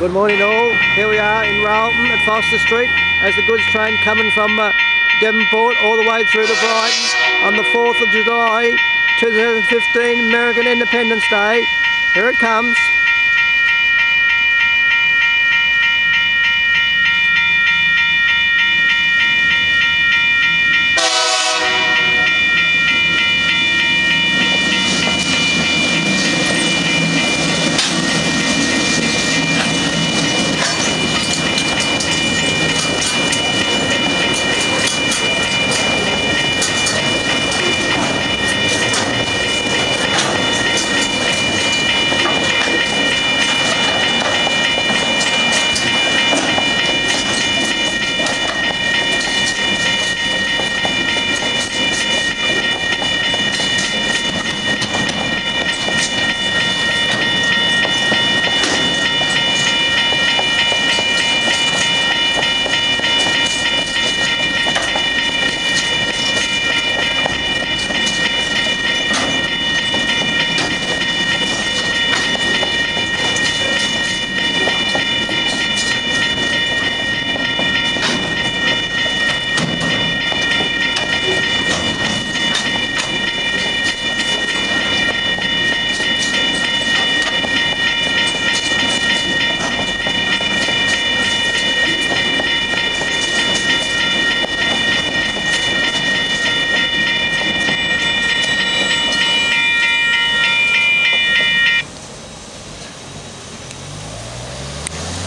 Good morning all. Here we are in Railton at Foster Street as the goods train coming from uh, Devonport all the way through to Brighton on the 4th of July 2015 American Independence Day. Here it comes.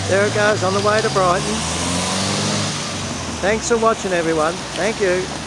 There it goes on the way to Brighton. Thanks for watching everyone. Thank you.